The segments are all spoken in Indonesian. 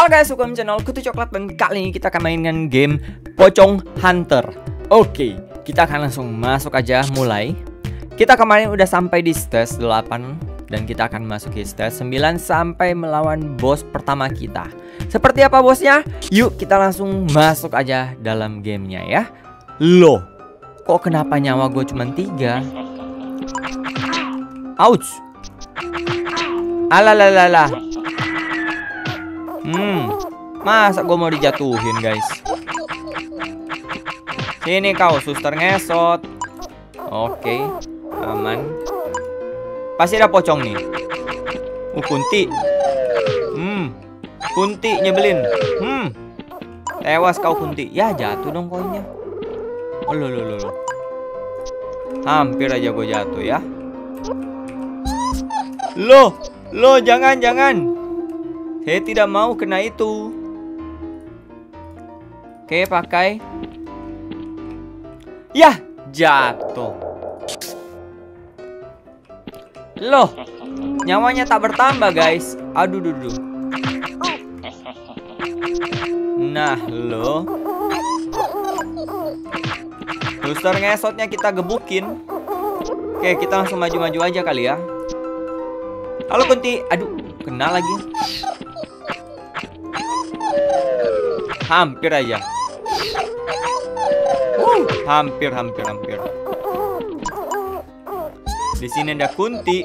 Halo guys, welcome channel Kutu Coklat dan kali ini kita akan mainkan game Pocong Hunter. Oke, kita akan langsung masuk aja mulai. Kita kemarin udah sampai di stage 8 dan kita akan masuk ke stage 9 sampai melawan bos pertama kita. Seperti apa bosnya? Yuk kita langsung masuk aja dalam gamenya ya. Loh, kok kenapa nyawa gue cuma 3? Ouch. Alalalala. Hmm, masa gue mau dijatuhin guys? Sini kau, suster ngesot. Oke, aman. Pasti ada pocong nih. Uh, kunti. Hmm, kunti nyebelin. Hmm, tewas kau kunti. Ya jatuh dong koinnya. Oh. Hampir aja gue jatuh ya. Loh, loh jangan, jangan. Saya tidak mau kena itu. Oke, pakai. Yah, jatuh. Loh, nyawanya tak bertambah, guys. Aduh, duh, duh. Nah, loh. Booster ngesotnya kita gebukin. Oke, kita langsung maju-maju aja kali ya. Halo Kunti. Aduh, kena lagi. Hampir aja. Hampir, hampir, hampir. Di sini ada kunti.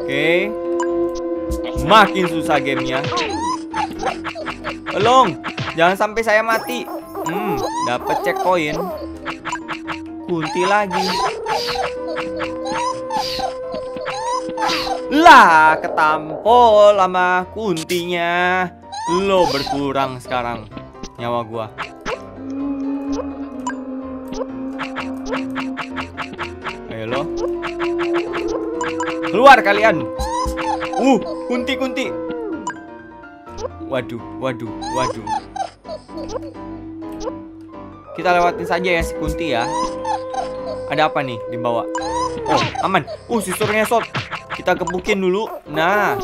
Oke. Makin susah gamenya. Tolong, jangan sampai saya mati. Hmm, dapat checkpoint. Kunti lagi. Lah, ketampol sama kuntinya. Lo berkurang sekarang nyawa gua. Ayo lo. Keluar kalian. Uh, kunti-kunti. Waduh, waduh, waduh. Kita lewatin saja ya si kunti ya. Ada apa nih di bawah? Oh, aman. Uh, suster ngesot. Kita gebukin dulu. Nah.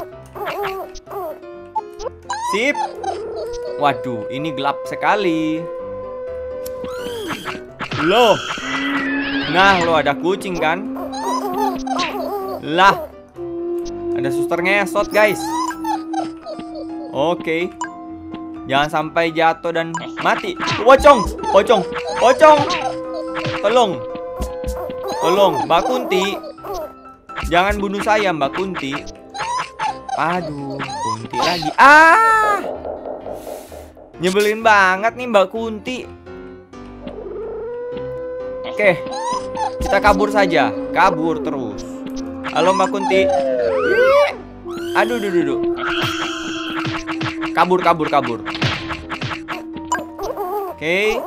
Sip. Waduh, ini gelap sekali. Loh. Nah, lo ada kucing kan? Lah. Ada suster ngesot, guys. Oke. Jangan sampai jatuh dan mati. Pocong, pocong, pocong. Tolong. Tolong, Mbak Kunti. Jangan bunuh saya Mbak Kunti. Aduh Kunti lagi. Ah! Nyebelin banget nih Mbak Kunti. Oke Kita kabur saja. Kabur terus. Halo Mbak Kunti. Aduh duh, duh, duh. Kabur kabur kabur. Oke.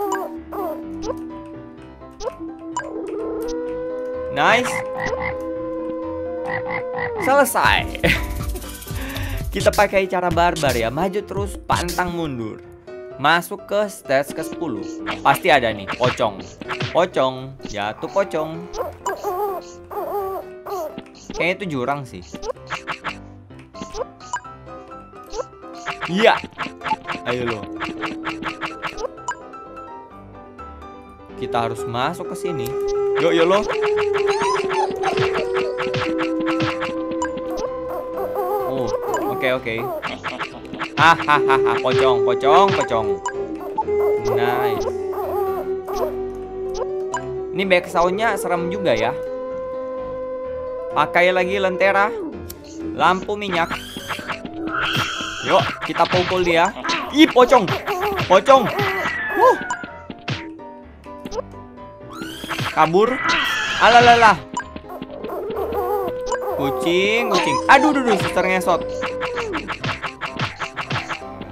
Nice Selesai. Kita pakai cara barbar ya, maju terus pantang mundur. Masuk ke stage ke-10. Pasti ada nih, pocong. Pocong, jatuh pocong. Kayaknya itu jurang sih. Iya. Ayo lo. Kita harus masuk ke sini. Yuk, yuk lo. Oke oke. Hahaha, pocong, pocong, pocong. Nice. Ini back soundnya serem juga ya. Pakai lagi lentera. Lampu minyak. Yuk, kita pukul dia. Ih, pocong. Pocong. Wuh. Kabur. Alalala. Kucing, kucing. Aduh, duh, duh, suster ngesot.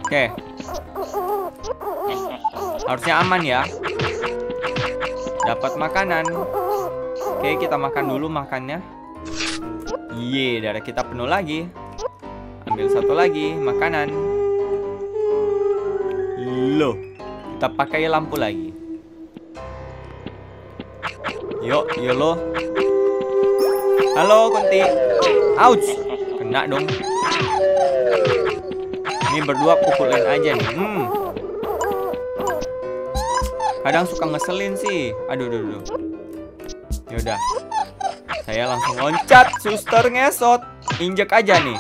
Oke. Harusnya aman ya. Dapat makanan. Oke, kita makan dulu makannya. Iye, darah kita penuh lagi. Ambil satu lagi makanan. Loh, kita pakai lampu lagi. Yuk, yuk lo. Halo, Kunti. Ouch. Kena dong. Ini berdua pukulin aja nih. Hmm. Kadang suka ngeselin sih. Aduh, aduh, aduh. Yaudah. Saya langsung loncat, suster ngesot. Injek aja nih.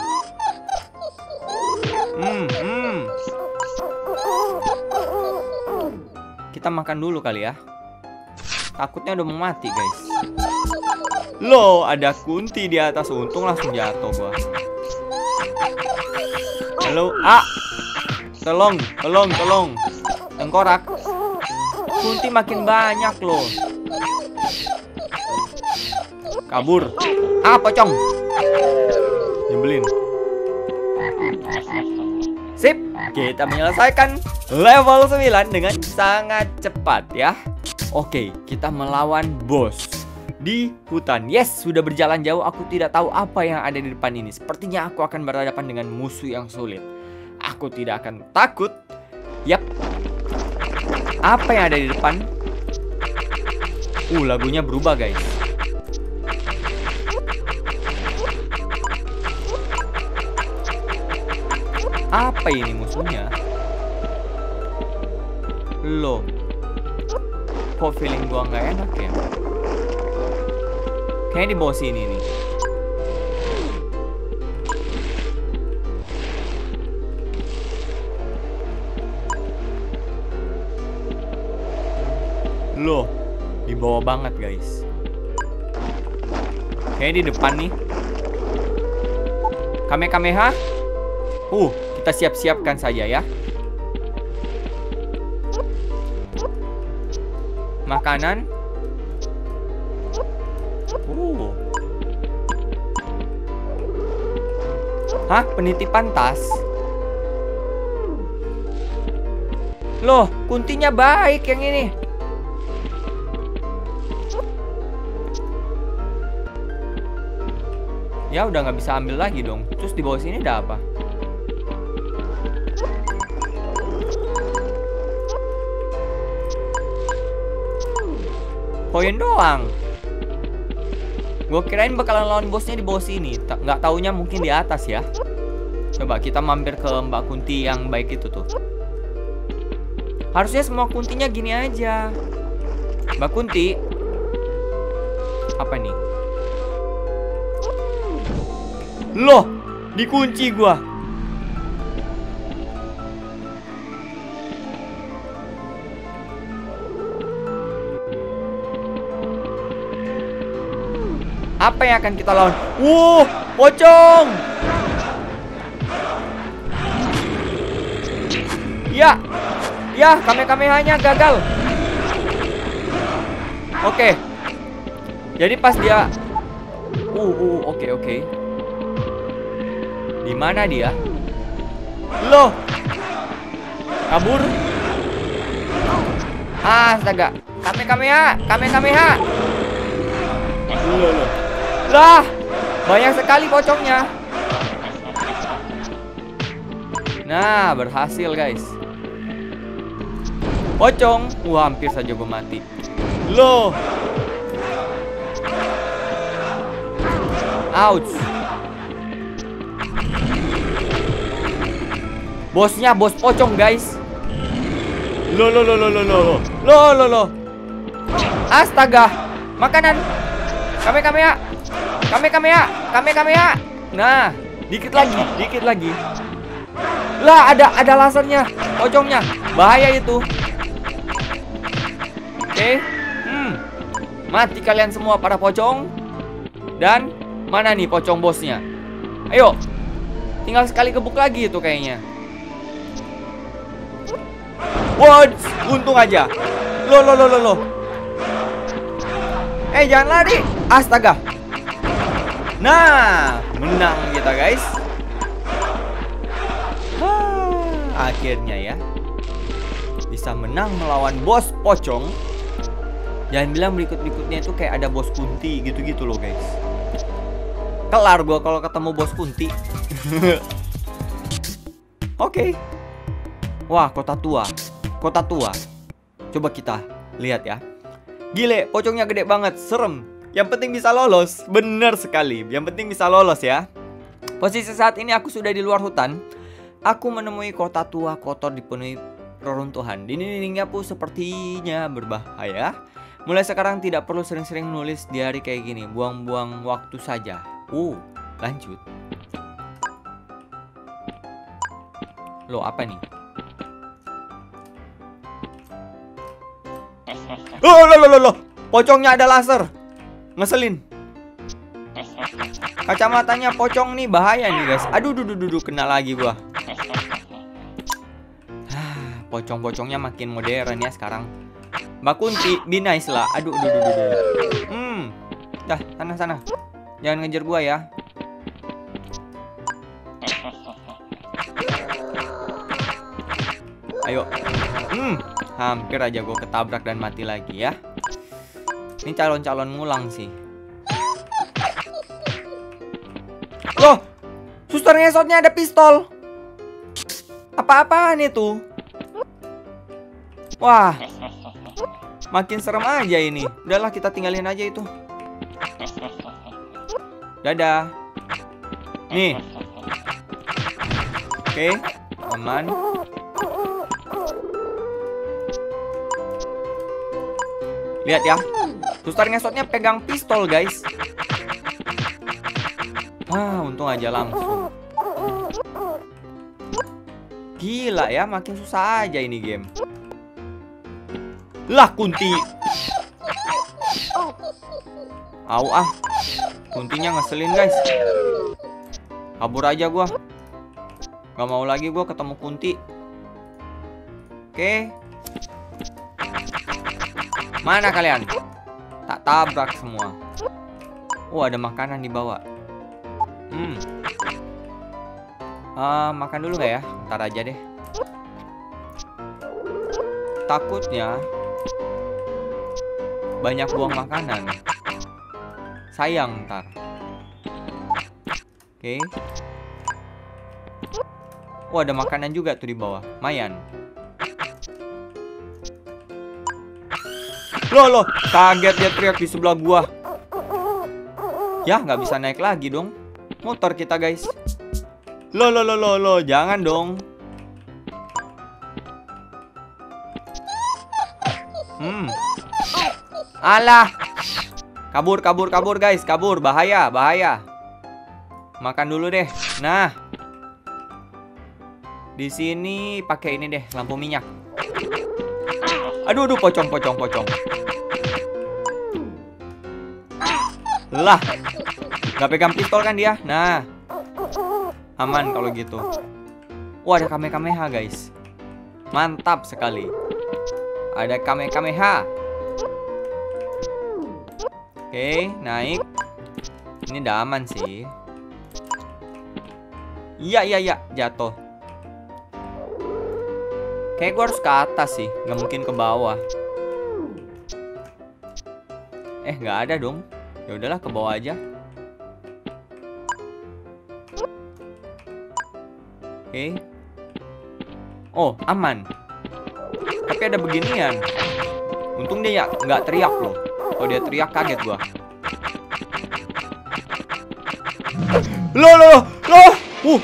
Hmm, hmm. Kita makan dulu kali ya. Takutnya udah mau mati, guys. Loh, ada kunti di atas. Untung langsung jatuh gua. Halo, ah. Tolong, tolong, tolong. Tengkorak. Kunti makin banyak loh. Kabur. Ah, pocong. Nyebelin. Sip, kita menyelesaikan level 9 dengan sangat cepat ya. Oke, kita melawan bos di hutan. Yes, sudah berjalan jauh. Aku tidak tahu apa yang ada di depan ini. Sepertinya aku akan berhadapan dengan musuh yang sulit. Aku tidak akan takut. Yap. Apa yang ada di depan? Uh, lagunya berubah, guys. Apa ini musuhnya? Loh. Kok feeling gua nggak enak ya? Kayaknya di bawah sini nih. Loh, di bawah banget guys. Kayaknya di depan nih. Kamehameha. Uh, kita siap-siapkan saja ya. Makanan. Uh. Hah, penitipan tas? Loh, kuntinya baik yang ini. Ya udah nggak bisa ambil lagi dong. Terus di bawah sini ada apa? Koin doang. Gue kirain bakalan lawan bosnya di bawah sini. Nggak taunya mungkin di atas ya. Coba kita mampir ke Mbak Kunti yang baik itu tuh. Harusnya semua kuntinya gini aja. Mbak Kunti. Apa nih? Loh, dikunci gua. Apa yang akan kita lawan? Wuh, pocong! Ya, ya, kami kami hanya gagal. Oke. Jadi pas dia, uh, uh, oke oke. Di mana dia? Loh. Kabur. Astaga. Kame ha, kame ha. Loh, loh. Lah, banyak sekali pocongnya. Nah, berhasil guys. Pocong, wah hampir saja gue mati. Loh. Ouch. Bosnya bos pocong guys. Lo lo lo lo lo lo lo lo lo. Astaga. Makanan. Kame kame ya. Kame kame ya. Kame kame ya. Nah, dikit lagi, dikit lagi. Lah ada ada lasernya, pocongnya. Bahaya itu. Oke. Hmm. Mati kalian semua para pocong. Dan mana nih pocong bosnya? Ayo. Tinggal sekali gebuk lagi itu kayaknya. What? Untung aja. Lo lo lo lo lo. Eh jangan lari. Astaga. Nah, menang kita guys. Akhirnya ya. Bisa menang melawan bos pocong. Jangan bilang berikut-berikutnya itu kayak ada bos kunti gitu-gitu loh guys. Kelar gua kalau ketemu bos kunti. Oke. Okay. Wah, kota tua kota tua. Coba kita lihat ya. Gile, pocongnya gede banget, serem. Yang penting bisa lolos. Bener sekali. Yang penting bisa lolos ya. Posisi saat ini aku sudah di luar hutan. Aku menemui kota tua kotor dipenuhi reruntuhan. Dinding-dindingnya pun sepertinya berbahaya. Mulai sekarang tidak perlu sering-sering nulis di hari kayak gini. Buang-buang waktu saja. Uh, lanjut. Loh, apa nih? Oh, loh, loh, loh, loh. Pocongnya ada laser. Ngeselin. Kacamatanya pocong nih bahaya nih guys. Aduh, duh, duh, duh, kena lagi gua. Pocong-pocongnya makin modern ya sekarang. Mbak Kunti, be nice lah. Aduh, duh, duh, duh, duh. Hmm, dah sana sana. Jangan ngejar gua ya. Ayo. Hmm, hampir aja gue ketabrak dan mati lagi ya. Ini calon-calon ngulang sih. Loh, suster ngesotnya ada pistol. Apa-apaan itu? Wah, makin serem aja ini. Udahlah kita tinggalin aja itu. Dadah. Nih. Oke, aman. Lihat ya. Suster ngesotnya pegang pistol, guys. Wah, untung aja langsung. Gila ya, makin susah aja ini game. Lah, Kunti. Au ah. Kuntinya ngeselin, guys. Kabur aja gua. Gak mau lagi gua ketemu Kunti. Oke. Mana kalian? Tak tabrak semua. Oh, ada makanan di bawah. Hmm. Uh, makan dulu nggak ya? Ntar aja deh. Takutnya banyak buang makanan. Sayang ntar. Oke. Okay. Oh, ada makanan juga tuh di bawah. Mayan. Loh, loh, kaget dia teriak di sebelah gua. Ya, nggak bisa naik lagi dong. Motor kita, guys. Loh, loh, loh, loh, loh, jangan dong. Hmm. Alah. Kabur, kabur, kabur, guys. Kabur, bahaya, bahaya. Makan dulu deh. Nah. Di sini pakai ini deh, lampu minyak. Aduh, aduh, pocong, pocong, pocong. Lah. Gak pegang pistol kan dia? Nah. Aman kalau gitu. Wah, ada Kamehameha, guys. Mantap sekali. Ada Kamehameha. Oke, naik. Ini udah aman sih. Iya, iya, iya, jatuh. Kayak gue harus ke atas sih, nggak mungkin ke bawah. Eh, nggak ada dong. Ya udahlah ke bawah aja. Oke. Okay. Oh, aman. Tapi ada beginian. Untung dia ya nggak teriak loh. Kalau dia teriak kaget gua. Loh, loh, loh. Uh,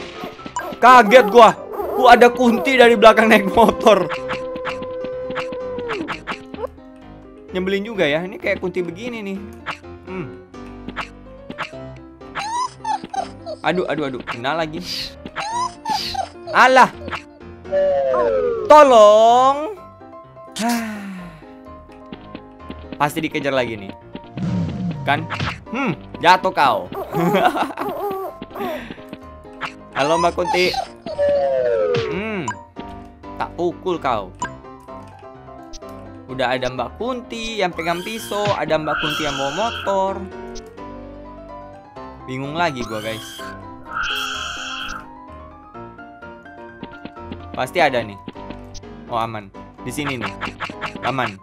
kaget gua. Uh, ada kunti dari belakang naik motor. Nyebelin juga ya. Ini kayak kunti begini nih. Hmm. Aduh, aduh, aduh. Kena lagi. Alah. Tolong. Pasti dikejar lagi nih. Kan? Hmm, jatuh kau. Halo Mbak Kunti. Tak pukul kau. Udah ada Mbak Kunti yang pegang pisau, ada Mbak Kunti yang bawa motor. Bingung lagi gua, guys. Pasti ada nih. Oh, aman. Di sini nih. Aman.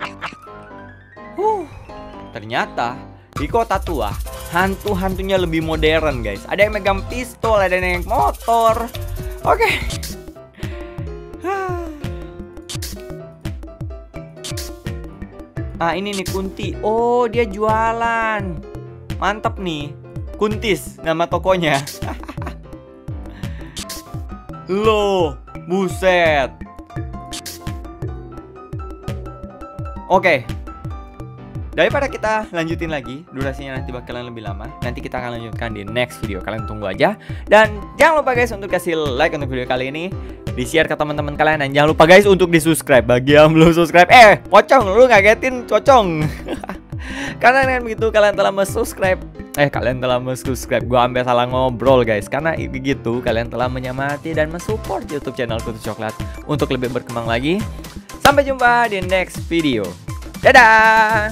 Huh. Ternyata di kota tua hantu-hantunya lebih modern, guys. Ada yang megang pistol, ada yang naik motor. Oke. Okay. Ah ini nih Kunti. Oh dia jualan. Mantap nih. Kuntis nama tokonya. Loh, buset. Oke. Daripada kita lanjutin lagi, durasinya nanti bakalan lebih lama. Nanti kita akan lanjutkan di next video. Kalian tunggu aja. Dan jangan lupa guys untuk kasih like untuk video kali ini, di-share ke teman-teman kalian dan jangan lupa guys untuk di-subscribe bagi yang belum subscribe. Eh, pocong lu ngagetin cocong. Karena dengan begitu kalian telah subscribe Eh kalian telah subscribe Gue ambil salah ngobrol guys Karena begitu kalian telah menyemati dan mensupport youtube channel Kutu Coklat Untuk lebih berkembang lagi Sampai jumpa di next video Dadah